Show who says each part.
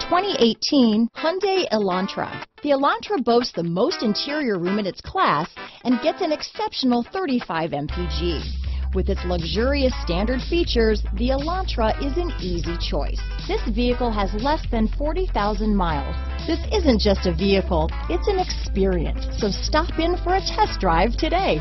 Speaker 1: 2018 Hyundai Elantra. The Elantra boasts the most interior room in its class and gets an exceptional 35 mpg. With its luxurious standard features, the Elantra is an easy choice. This vehicle has less than 40,000 miles. This isn't just a vehicle, it's an experience. So stop in for a test drive today.